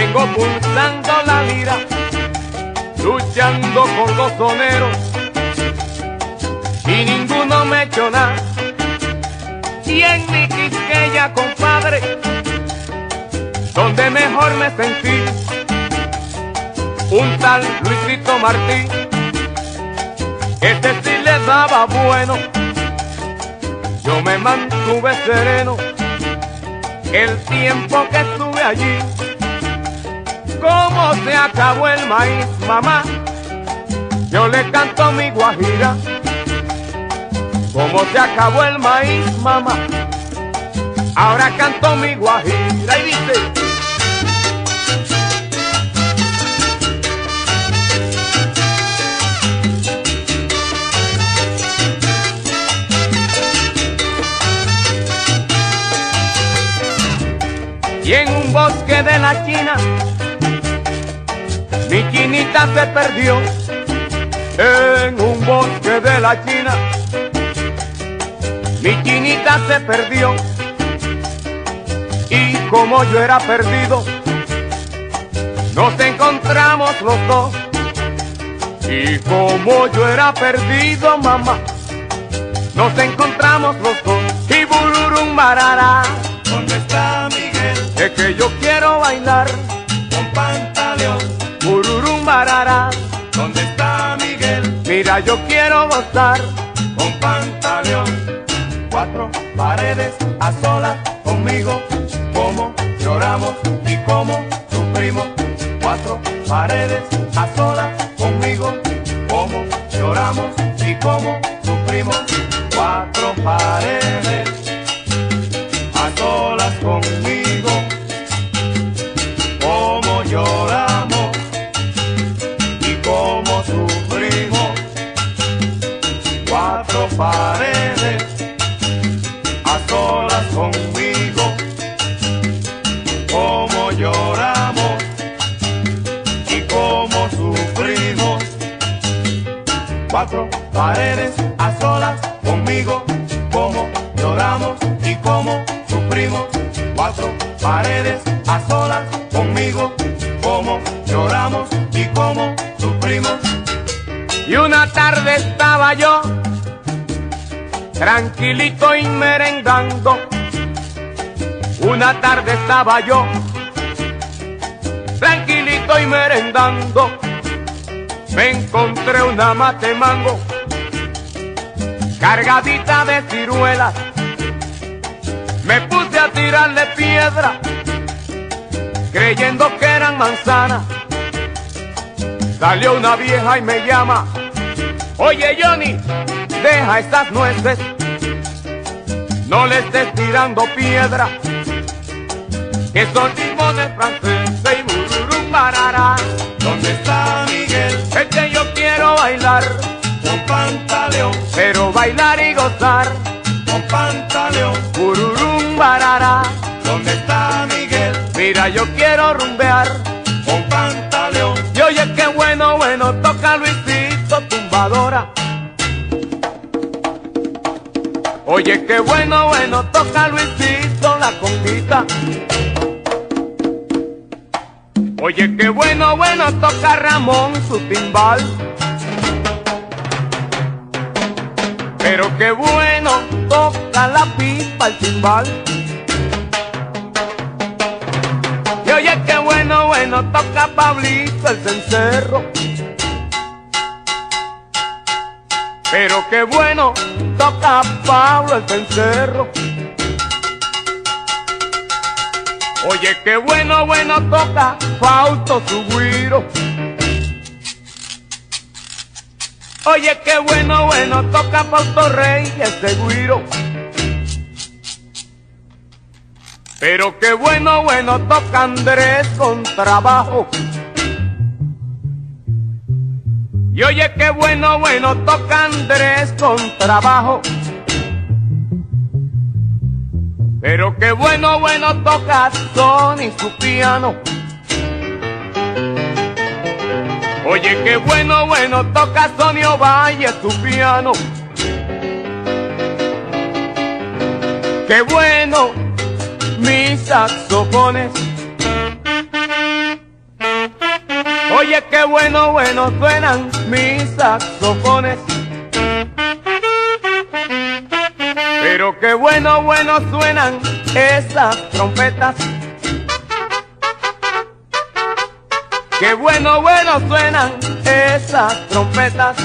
Vengo pulsando la lira, luchando con los soneros, y ninguno me echó nada. Y en mi quisqueya, compadre, donde mejor me sentí, un tal Luisito Martí, este sí le daba bueno, yo me mantuve sereno el tiempo que estuve allí. Se acabó el maíz, mamá, yo le canto mi guajira. Cómo se acabó el maíz, mamá, ahora canto mi guajira y dice. Y en un bosque de la China, mi chinita se perdió. En un bosque de la China, mi chinita se perdió. Y como yo era perdido, nos encontramos los dos. Y como yo era perdido, mamá, nos encontramos los dos. Y bururum marara, ¿Dónde está Miguel? es que yo quiero bailar. ¿Dónde está Miguel? mira yo quiero gozar. Con pantaleón. Cuatro paredes a solas conmigo. Como lloramos y como sufrimos. Cuatro paredes a solas conmigo. Como lloramos y como sufrimos. Cuatro paredes Cuatro paredes a solas conmigo. Como lloramos y como sufrimos. Cuatro paredes a solas conmigo. Como lloramos y como sufrimos. Cuatro paredes a solas conmigo. Como lloramos y como sufrimos. Y una tarde estaba yo tranquilito y merendando. Una tarde estaba yo tranquilito y merendando. Me encontré una mate mango cargadita de ciruelas. Me puse a tirarle piedra creyendo que eran manzanas. Salió una vieja y me llama. Oye Johnny, deja esas nueces. No le estés tirando piedra. Que son limones franceses y bururum barará. ¿Dónde está Miguel? Es que yo quiero bailar, Con pantaleón, pero bailar y gozar. con pantaleón. Bururum barará. ¿Dónde está Miguel? Mira, yo quiero rumbear. Con pantaleón, Y oye, qué bueno, bueno, toca Luisito tumbadora. Oye, qué bueno, bueno, toca Luisito la conquista. Oye, qué bueno, bueno, toca Ramón su timbal. Pero qué bueno, toca la pipa el timbal. Y oye, qué bueno, bueno, toca Pablito el cencerro. Pero qué bueno, toca Pablo el cencerro. Oye, qué bueno, bueno, toca Fausto su güiro. Oye, qué bueno, bueno, toca Fausto Rey ese güiro. Pero qué bueno, bueno, toca Andrés con trabajo. Y oye, qué bueno, bueno, toca Andrés con trabajo. Pero qué bueno, bueno, toca Sony su piano. Oye, qué bueno, bueno, toca Sonio Valle su piano. Qué bueno, mis saxofones. Oye, qué bueno, bueno suenan mis saxofones. Pero qué bueno, bueno suenan esas trompetas. Qué bueno, bueno suenan esas trompetas.